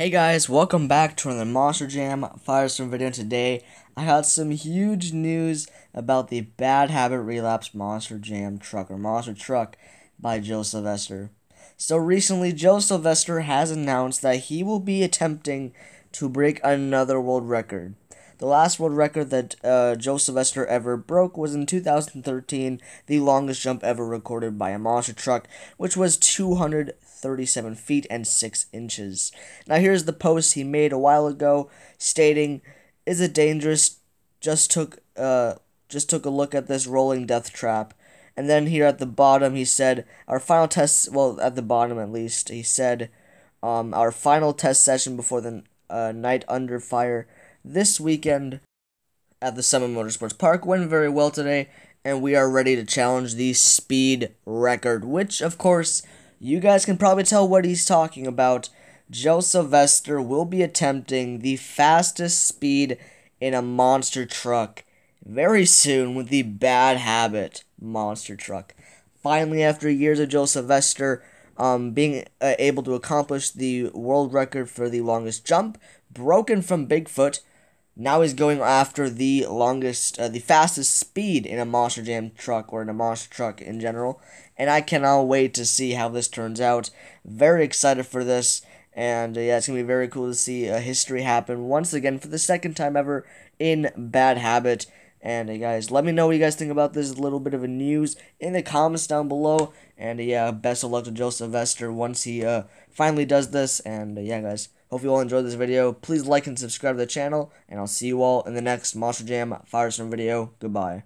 Hey guys, welcome back to another Monster Jam Firestorm video. Today, I got some huge news about the Bad Habit Relapse Monster Jam Truck or Monster Truck by Joe Sylvester. So recently, Joe Sylvester has announced that he will be attempting to break another world record. The last world record that uh, Joe Sylvester ever broke was in 2013, the longest jump ever recorded by a monster truck, which was 237 feet and 6 inches. Now, here's the post he made a while ago stating, Is it dangerous? Just took, uh, just took a look at this rolling death trap. And then here at the bottom, he said, Our final test, well, at the bottom at least, he said, um, Our final test session before the uh, night under fire this weekend at the Summit Motorsports Park went very well today, and we are ready to challenge the speed record, which, of course, you guys can probably tell what he's talking about. Joe Sylvester will be attempting the fastest speed in a monster truck very soon with the Bad Habit monster truck. Finally, after years of Joe Sylvester um, being uh, able to accomplish the world record for the longest jump, broken from Bigfoot, now he's going after the longest, uh, the fastest speed in a Monster Jam truck or in a monster truck in general. And I cannot wait to see how this turns out. Very excited for this. And uh, yeah, it's going to be very cool to see a history happen once again for the second time ever in Bad Habit. And uh, guys, let me know what you guys think about this little bit of a news in the comments down below. And uh, yeah, best of luck to Joe Sylvester once he uh, finally does this. And uh, yeah, guys. Hope you all enjoyed this video. Please like and subscribe to the channel, and I'll see you all in the next Monster Jam Firestorm video. Goodbye.